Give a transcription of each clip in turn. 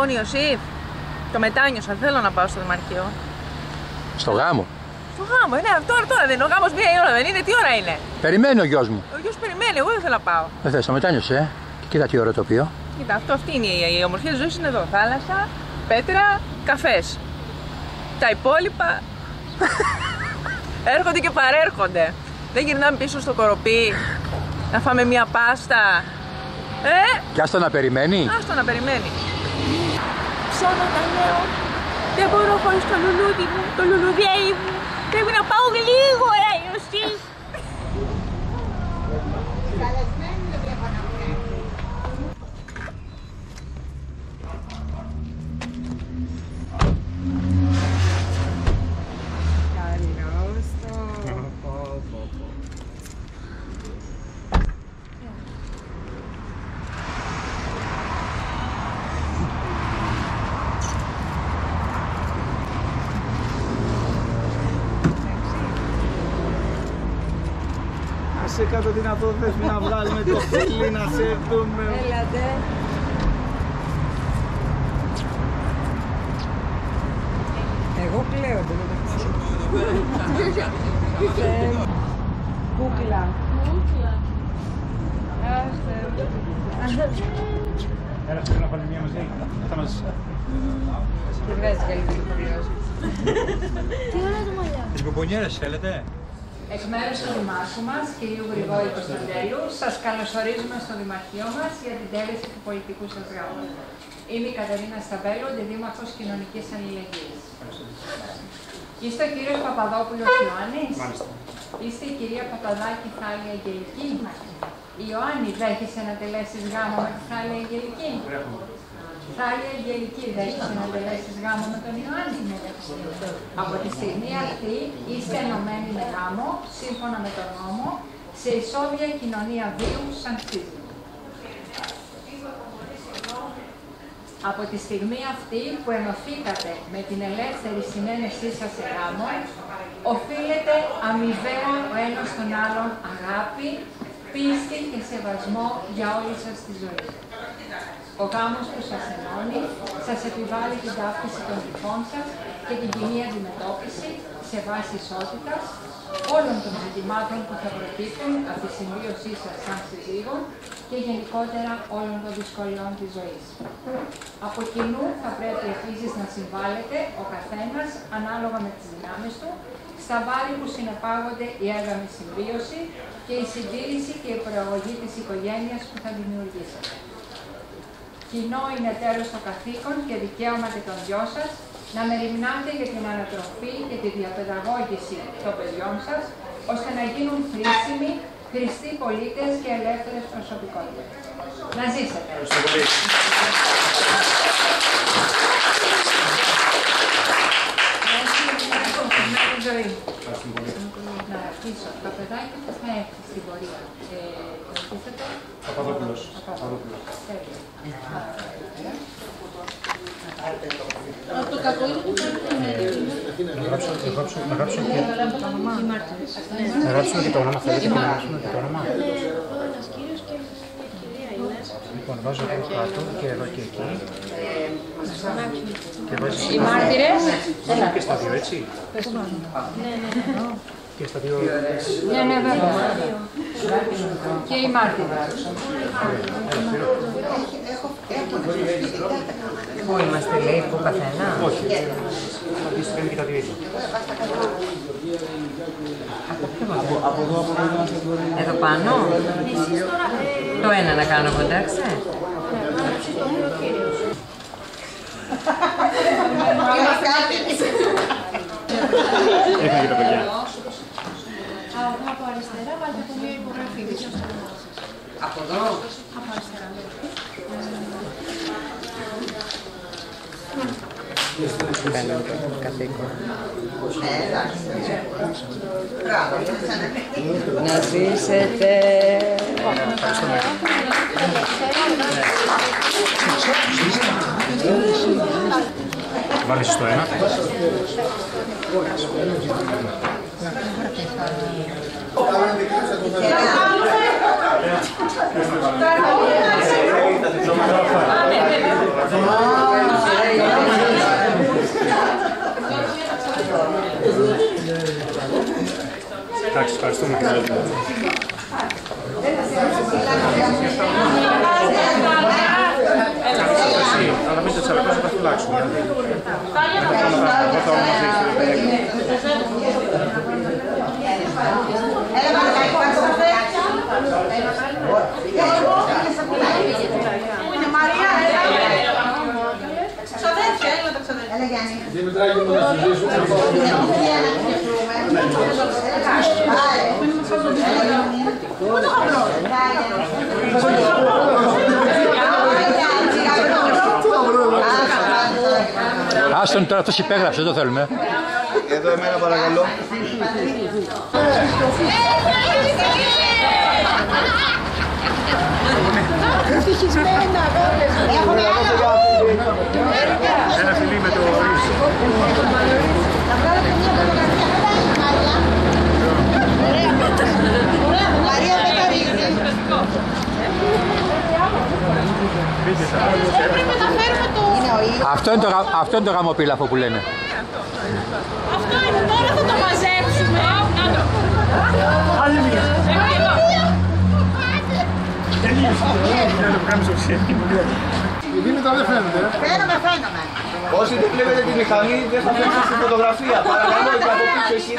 Λοιπόν, Ιωσήφ, το μετάνιωσα. Θέλω να πάω στο Δημαρχείο. Στο γάμο. Στο γάμο, ναι, τώρα, τώρα δεν είναι. Ο γάμος μία η ώρα δεν είναι. Τι ώρα είναι; Περιμένει ο γιος μου. Ο γιος περιμένει, εγώ δεν θέλω να πάω. Δεν θες, το μετάνιωσε, ε. Και κοίτα τι ωραίο τοπίο. Κοίτα, αυτό, αυτή είναι η, η ομορφιά της ζωής είναι εδώ. Θάλασσα, πέτρα, καφές. Τα υπόλοιπα έρχονται και παρέρχονται. Δεν γυρνάμε πίσω στο κοροπή να φάμε μια πάστα. Ε, Και άστο να περιμένει. άστο να περιμένει. Ψώματα λέω. Δεν μπορώ χωρίς το λουλούδι μου, το λουλουδιέι μου. Πρέπει να πάω γλίγορα, Σε κάτω δυνατότητες να βγάλουμε το φίλι, να σε δούμε. Έλατε. Εγώ κλαίω το Κούκλα. Έλα, θέλω να πάλι μια μαζί. Θα μας... Τι βγάζει καλύτερη πληροφορία. Τις μπομπονιέρες θέλετε; Εκ μέρους του Δημάρχου μας, κ. Γρηγόρη Κωνσταντέλου, σας καλωσορίζουμε στο Δημαρχείο μας για την τέλεση του πολιτικού σας γάμου. Είμαι η Κατερίνα Σταμπέλου, αντιδήμαρχο Κοινωνικής Αλληλεγγύης. Είστε ο κύριος Παπαδόπουλος Ιωάννης; Είστε η κυρία Παπαδάκη Θάλια Αγγελική; Η Ιωάννη δέχεσαι να τελέσεις γάμο με τη Θάλια Αγγελική; Θάλια Αγγελική δέχεσαι να τελέσει γάμο με τον Ιωάννη. Από τη στιγμή αυτή είστε ενωμένοι με γάμο, σύμφωνα με τον νόμο, σε ισόβια κοινωνία βίου σαν χτίσμα. Από τη στιγμή αυτή που ενωθήκατε με την ελεύθερη συνένεσή σας σε γάμο, οφείλετε αμοιβαία ο ένας τον άλλον αγάπη, πίστη και σεβασμό για όλη σας τη ζωή. Ο γάμος που σας ενώνει σας επιβάλλει την ταύτιση των τυχών σας και την κοινή αντιμετώπιση σε βάση ισότητας όλων των ζητημάτων που θα προκύπτουν από τη συμβίωσή σας σαν συζύγων και γενικότερα όλων των δυσκολιών της ζωής. Από κοινού θα πρέπει επίσης να συμβάλλετε ο καθένας ανάλογα με τις δυνάμεις του στα βάρη που συνεπάγονται η έγαμη συμβίωση και η συντήρηση και η προαγωγή της οικογένειας που θα δημιουργήσετε. Κοινό είναι τέλος το καθήκον και δικαίωμα και των δυο σας να μεριμνάτε για την ανατροφή και τη διαπαιδαγώγηση των παιδιών σας, ώστε να γίνουν χρήσιμοι, χρηστοί πολίτες και ελεύθερες προσωπικότητες. Να ζήσετε! Ευχαριστώ ζωή. Να ρωτήσω, το παιδάκι που θα έρθει στην πορεία, ε, το ρωτήσατε; Παπαδόπουλος. Παπαδόπουλος. Τέλεια. Το κακό είναι που Να γράψω, να γράψω, να γράψω και, να γράψουμε και το όνομα, θέλετε να γράψουμε και το όνομα. ο ένας κύριος και μια κυρία είναι. Λοιπόν, βάζω εδώ κάτω και εδώ και εκεί. Και βάζεις Οι μάρτυρες. και στα δύο, έτσι. Και στα δύο. Ναι, ναι, βέβαια. Και οι μάρτυρες. Πού είμαστε, λέει, που καθένα. Όχι. Θα πεις παίρνει και τα δύο ίδια. Από εδώ, από εδώ είμαστε τώρα. Εδώ πάνω; Το ένα να κάνω εγώ, εντάξει. Έχανε και τα παιδιά. Από αριστερά βάλτε το μία υπογραφή. δίπλα στο όνομά σας. Από εδώ; Από αριστερά. Κάνω το καθήκον. Να ζήσετε. Βάλεις στο ένα. Α, Εντάξει, ευχαριστούμε. Εσύ, αλλά μην το τσαλακός θα τα φυλάξουμε. Εγώ θα μαζί Πού είναι Μαρία, έλα. Ξαδέρφια, έλα τα ξαδέρφια. Έλα Γιάννη. Δημητράκη μου να συζητήσουμε. Πού το χαμπρό. Άστον τώρα αυτός υπέγραψε, δεν το θέλουμε. Εδώ εμένα παρακαλώ. Ένα φιλί με το Χρήστο. Μαρία Πεταρίδη. Πρέπει να φέρουμε το... Είναι ο ήλιος. Αυτό είναι το, γα- αυτό είναι το γαμοπίλαφο που λένε. Αυτό είναι τώρα θα το μαζέψουμε. Να το. Να το κάνουμε στο ψήφι. Η Δήμητρα δεν φαίνεται. ε. Φαίνομαι, φαίνομαι. Όσοι δεν βλέπετε τη μηχανή δεν θα βλέπετε στη φωτογραφία. Παρακαλώ, και από πίσω εσύ.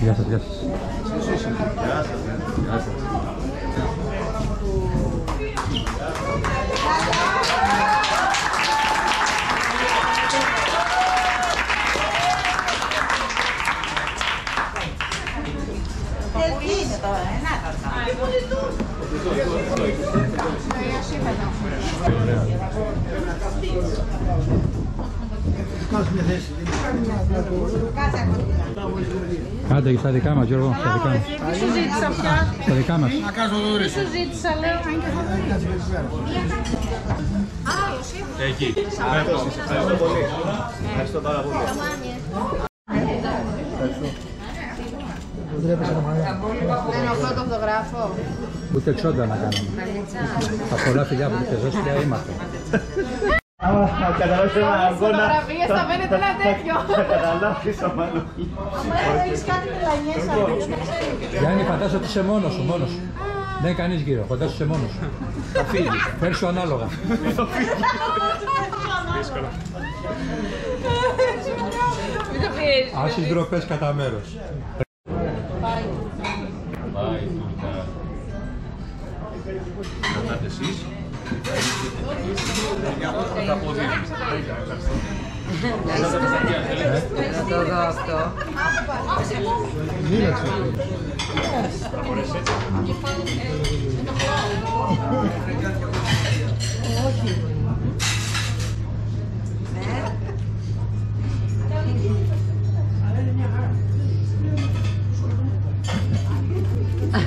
Γεια σας, γεια σας. Τι είναι τώρα, ε, να τα Κάτσε από την Άντε στα δικά μας Γιώργο, στα δικά μας. Τι σου ζήτησα πια. Στα δικά μας. Τι σου ζήτησα, λέω. αν και θα Εκεί. Ευχαριστώ πολύ. Ευχαριστώ πάρα πολύ. Ένα πρώτο φωτογράφο. Ούτε εξόντα να κάναμε. Τα πολλά φιλιά που έχετε δώσει πια είμαστε. Καταλάβεις ένα αγώνα. Φωτογραφίες θα φαίνεται ένα τέτοιο. Θα καταλάβεις αμάλλον. Μα θέλεις κάτι πελανιές Γιάννη, φαντάσου ότι είσαι μόνος σου, μόνος σου. Δεν είναι κανείς γύρω, φαντάσου είσαι μόνος σου. Θα φύγει. Φέρ' σου ανάλογα. Άσεις ντροπές κατά μέρος. Να εσείς. Θα αποδίδει. Να το δω αυτό.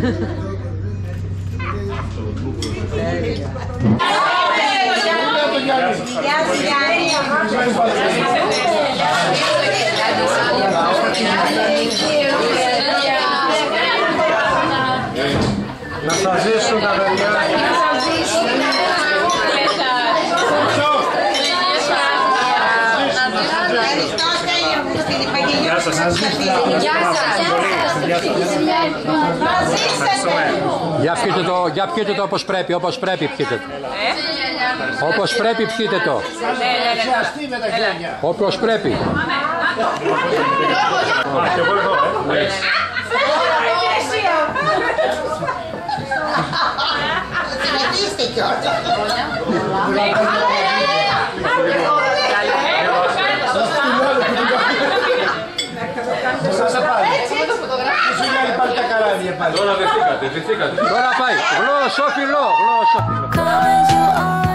Γεια σου Γιάννη. Να σας ζήσουν τα παιδιά. Ευχαριστώ τέλεια μου στην Υπαγγελία. Γεια σας. Για πιείτε το, για πιείτε το όπως πρέπει, όπως πρέπει πιείτε το. Όπως πρέπει πιείτε το. Όπως πρέπει. Κρατήστε κιόλας. vesekate, vesekate. Bara bai, glo, sofilo, glo.